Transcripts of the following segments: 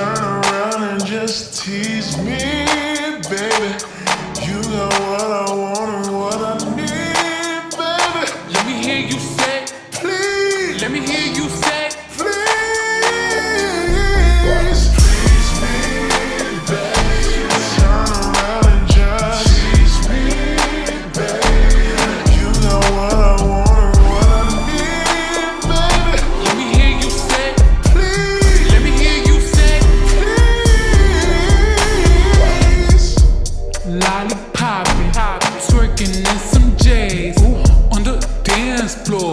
turn around and just tease me, baby. You got what I want and what I need, baby. Let me hear you say.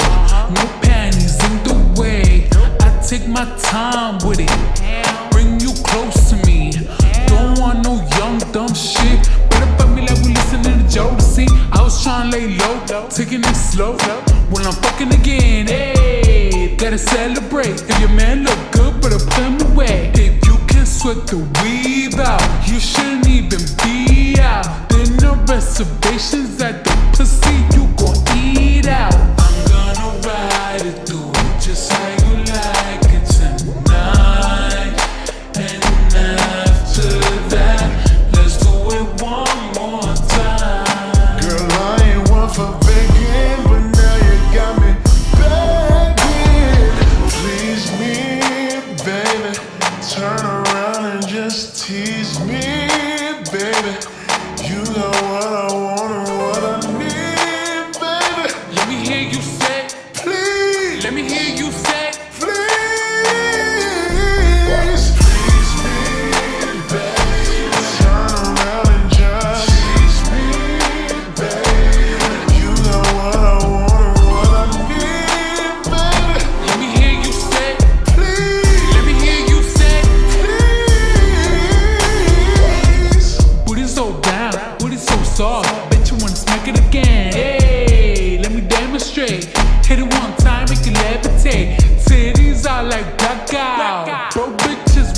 Uh-huh. No panties in the way. I take my time with it. Bring you close to me. Don't want no young dumb shit. But it me like we listening to Jodeci. I was trying to lay low, taking it slow. When I'm fucking again, hey, gotta celebrate. If your man look good, but I put him away. If you can sweat the weave out, you shouldn't even just sang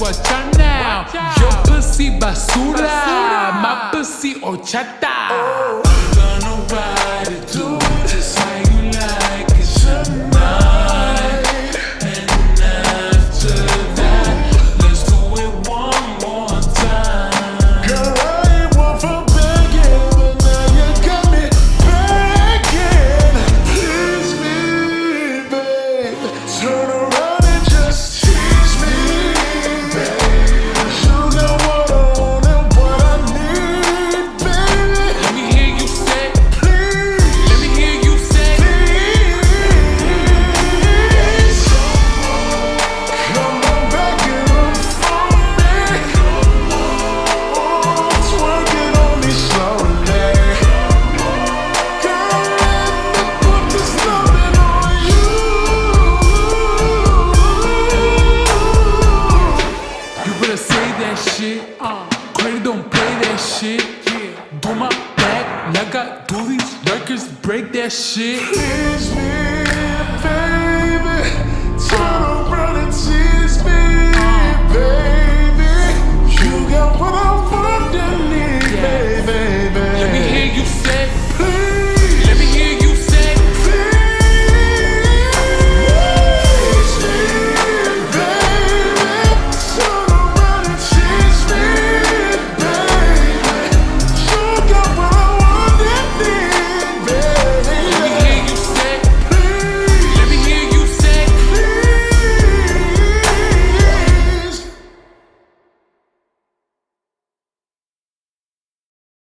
watch out now. Watch out. Your pussy basura. basura. My pussy horchata. Oh. Pretty don't play that shit. Do my back like I do these records, break that shit.